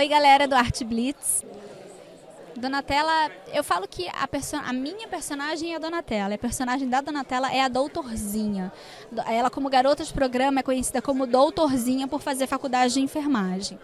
Oi, galera do Art Blitz. Donatella, eu falo que a, a minha personagem é a Donatella. A personagem da Donatella é a doutorzinha. Ela, como garota de programa, é conhecida como doutorzinha por fazer faculdade de enfermagem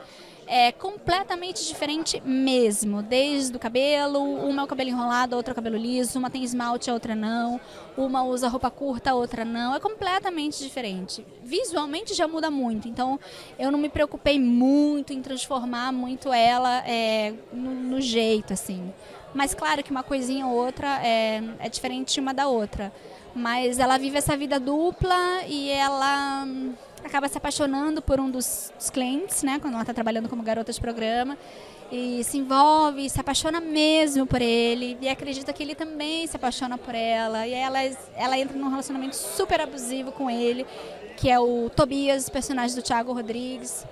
é completamente diferente mesmo, desde o cabelo, uma é o cabelo enrolado, outra é o cabelo liso, uma tem esmalte, a outra não, uma usa roupa curta, a outra não, é completamente diferente. Visualmente já muda muito, então eu não me preocupei muito em transformar muito ela é, no, no, jeito, assim. Mas claro que uma coisinha ou outra é, é diferente uma da outra. Mas ela vive essa vida dupla e ela acaba se apaixonando por um dos, dos clientes, né, quando ela está trabalhando como garota de programa, e se envolve, se apaixona mesmo por ele, e acredita que ele também se apaixona por ela, e ela, ela entra num relacionamento super abusivo com ele, que é o Tobias, personagem do Thiago Rodrigues.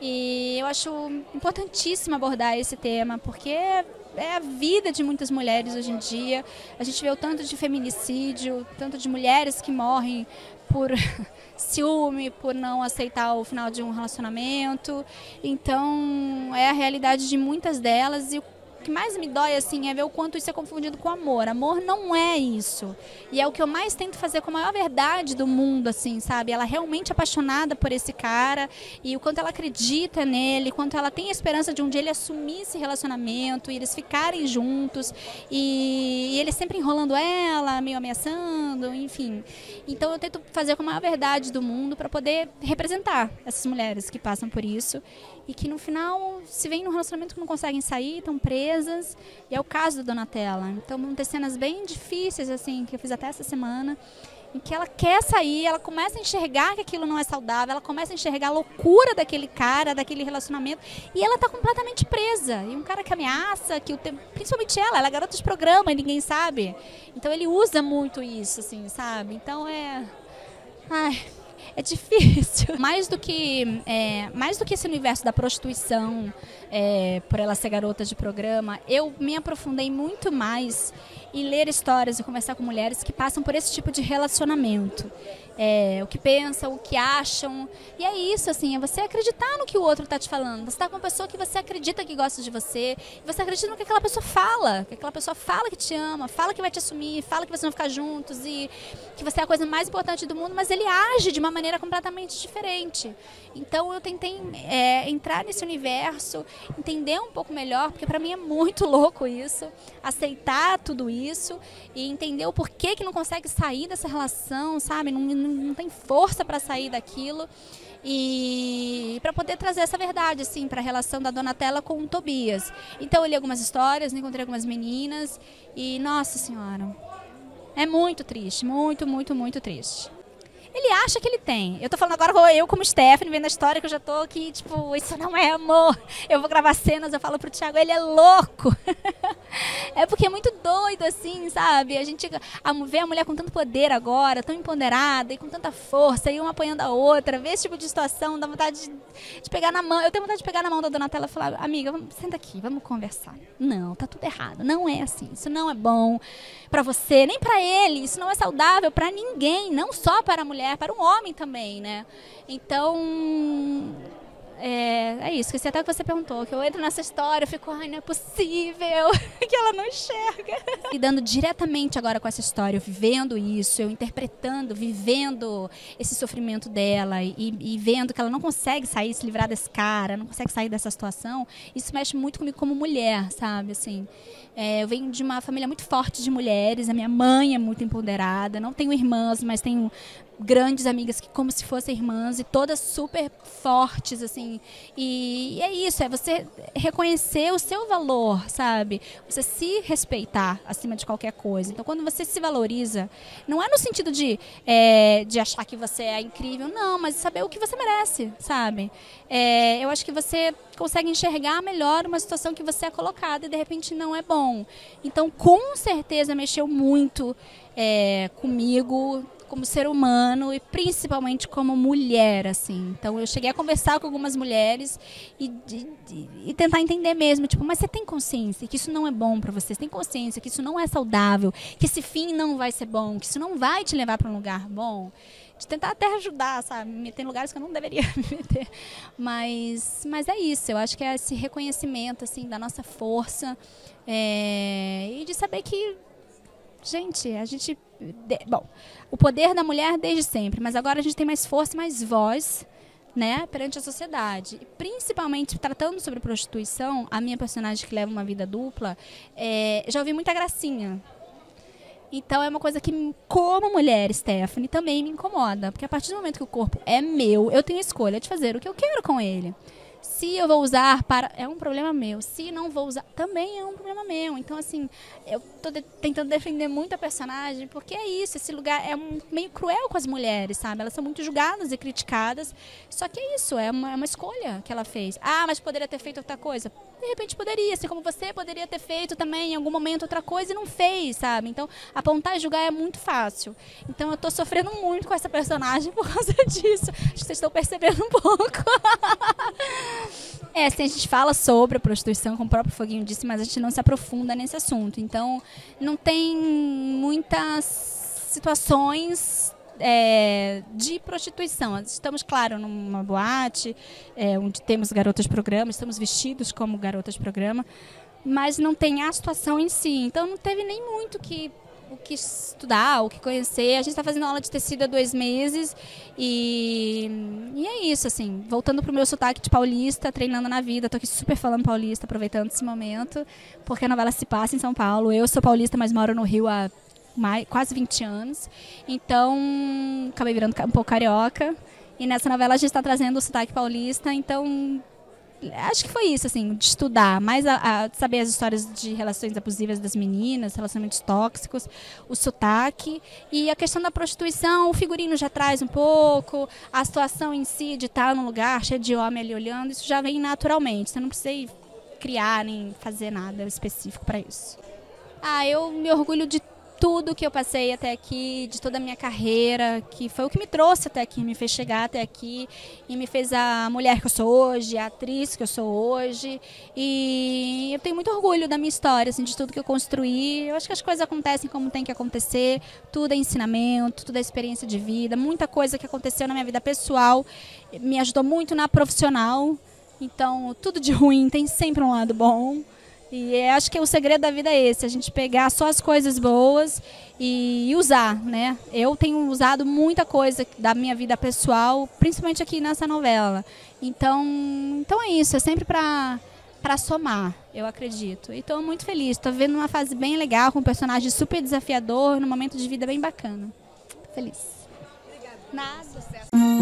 E eu acho importantíssimo abordar esse tema, porque é, a vida de muitas mulheres hoje em dia. A gente vê o tanto de feminicídio, tanto de mulheres que morrem por ciúme, por não aceitar o final de um relacionamento. Então, é a realidade de muitas delas e o que mais me dói assim é ver o quanto isso é confundido com amor. Amor não é isso. E é o que eu mais tento fazer com a maior verdade do mundo, assim, sabe? Ela é realmente apaixonada por esse cara e o quanto ela acredita nele, quanto ela tem a esperança de um dia ele assumir esse relacionamento e eles ficarem juntos e, e ele sempre enrolando ela, meio ameaçando, enfim. Então eu tento fazer com a maior verdade do mundo para poder representar essas mulheres que passam por isso e que no final se vêm num relacionamento que não conseguem sair, estão presas. E é o caso da Donatella. Então vão ter cenas bem difíceis, assim, que eu fiz até essa semana, em que ela quer sair, ela começa a enxergar que aquilo não é saudável, ela começa a enxergar a loucura daquele cara, daquele relacionamento, e ela está completamente presa. E um cara que ameaça, que o tempo, principalmente ela, ela é garota de programa e ninguém sabe. Então ele usa muito isso, assim, sabe? Então é. Ai, é difícil. Mais do que, é, mais do que esse universo da prostituição, é, por ela ser garota de programa, eu me aprofundei muito mais em ler histórias e conversar com mulheres que passam por esse tipo de relacionamento é, o que pensam, o que acham. E é isso, assim, é você acreditar no que o outro está te falando. Você está com uma pessoa que você acredita que gosta de você, e você acredita no que aquela pessoa fala, que aquela pessoa fala que te ama, fala que vai te assumir, fala que vocês vão ficar juntos e que você é a coisa mais importante do mundo, mas ele age de uma maneira completamente diferente. Então eu tentei é, entrar nesse universo, entender um pouco melhor, porque para mim é muito louco isso, aceitar tudo isso e entender o porquê que não consegue sair dessa relação, sabe? Não, não não tem força para sair daquilo e para poder trazer essa verdade assim para a relação da Donatella com o Tobias. Então eu li algumas histórias, encontrei algumas meninas e nossa senhora, é muito triste, muito, muito, muito triste. Ele acha que ele tem. Eu tô falando agora eu como Stephanie, vendo a história que eu já tô aqui, tipo, isso não é amor. Eu vou gravar cenas, eu falo pro Thiago, ele é louco. é porque é muito doido, assim, sabe? A gente a, vê a mulher com tanto poder agora, tão empoderada e com tanta força, e uma apoiando a outra, ver esse tipo de situação, dá vontade de, de pegar na mão. Eu tenho vontade de pegar na mão da Donatella e falar, amiga, vamos, senta aqui, vamos conversar. Não, tá tudo errado. Não é assim. Isso não é bom para você, nem para ele. Isso não é saudável para ninguém, não só para a mulher para um homem também, né? Então, é, isso, esqueci até que você perguntou, que eu entro nessa história, eu fico, ai, não é possível que ela não enxerga. Lidando diretamente agora com essa história, eu vivendo isso, eu interpretando, vivendo esse sofrimento dela e, e, vendo que ela não consegue sair, se livrar desse cara, não consegue sair dessa situação, isso mexe muito comigo como mulher, sabe, assim. É, eu venho de uma família muito forte de mulheres, a minha mãe é muito empoderada, não tenho irmãs, mas tenho grandes amigas que como se fossem irmãs e todas super fortes assim. E é isso é você reconhecer o seu valor sabe? Você se respeitar acima de qualquer coisa. Então quando você se valoriza não é no sentido de é, de achar que você é incrível não mas saber o que você merece sabe? É, eu acho que você consegue enxergar melhor uma situação que você é colocada e de repente não é bom. Então com certeza mexeu muito é, comigo como ser humano e principalmente como mulher, assim. Então eu cheguei a conversar com algumas mulheres e, e, e tentar entender mesmo, tipo, mas você tem consciência que isso não é bom para você? Você tem consciência que isso não é saudável, que esse fim não vai ser bom, que isso não vai te levar para um lugar bom? de tentar até ajudar, sabe? Me meter em lugares que eu não deveria me meter. Mas, mas é isso, eu acho que é esse reconhecimento, assim, da nossa força é, e de saber que, gente, a gente. De, bom, o poder da mulher desde sempre, mas agora a gente tem mais força e mais voz. Né, perante a sociedade. Principalmente tratando sobre prostituição, a minha personagem que leva uma vida dupla, é, já ouvi muita gracinha então é uma coisa que, como mulher, Stephanie, também me incomoda. Porque a partir do momento que o corpo é meu, eu tenho escolha de fazer o que eu quero com ele. Se eu vou usar para. É um problema meu. Se não vou usar, também é um problema meu. Então, assim, eu tô de, tentando defender muito a personagem, porque é isso. Esse lugar é um, meio cruel com as mulheres, sabe? Elas são muito julgadas e criticadas. Só que é isso, é uma, é uma escolha que ela fez. Ah, mas poderia ter feito outra coisa. De repente poderia, assim como você poderia ter feito também em algum momento outra coisa e não fez, sabe? Então, apontar e julgar é muito fácil. Então, eu tô sofrendo muito com essa personagem por causa disso. Acho que vocês estão percebendo um pouco. É, assim, a gente fala sobre a prostituição, como o próprio Foguinho disse, mas a gente não se aprofunda nesse assunto. Então, não tem muitas situações é, de prostituição. Estamos, claro, numa boate, é, onde temos garotas programa, estamos vestidos como garotas programa, mas não tem a situação em si. Então, não teve nem muito que o que estudar, o que conhecer. A gente está fazendo aula de tecido há dois meses e, e é isso, assim. Voltando para o meu sotaque de paulista, treinando na vida. Estou aqui super falando paulista, aproveitando esse momento, porque a novela se passa em São Paulo. Eu sou paulista, mas moro no Rio há mais, quase 20 anos. Então, acabei virando um pouco carioca. E nessa novela a gente está trazendo o sotaque paulista, então acho que foi isso, assim, de estudar, mais a, a, saber as histórias de relações abusivas das meninas, relacionamentos tóxicos, o sotaque e a questão da prostituição, o figurino já traz um pouco, a situação em si de estar num lugar cheio de homem ali olhando, isso já vem naturalmente, você não precisa criar nem fazer nada específico para isso. Ah, eu me orgulho de tudo que eu passei até aqui, de toda a minha carreira, que foi o que me trouxe até aqui, me fez chegar até aqui e me fez a mulher que eu sou hoje, a atriz que eu sou hoje. E eu tenho muito orgulho da minha história, assim, de tudo que eu construí. Eu acho que as coisas acontecem como tem que acontecer, tudo é ensinamento, tudo é experiência de vida, muita coisa que aconteceu na minha vida pessoal me ajudou muito na profissional. Então, tudo de ruim tem sempre um lado bom. E é, acho que o segredo da vida é esse, a gente pegar só as coisas boas e, usar, né? Eu tenho usado muita coisa da minha vida pessoal, principalmente aqui nessa novela. Então, então é isso, é sempre para para somar, eu acredito. E estou muito feliz, estou vendo uma fase bem legal, com um personagem super desafiador, num momento de vida bem bacana. Feliz. Obrigada. Nada. Sucesso.